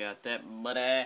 got that money.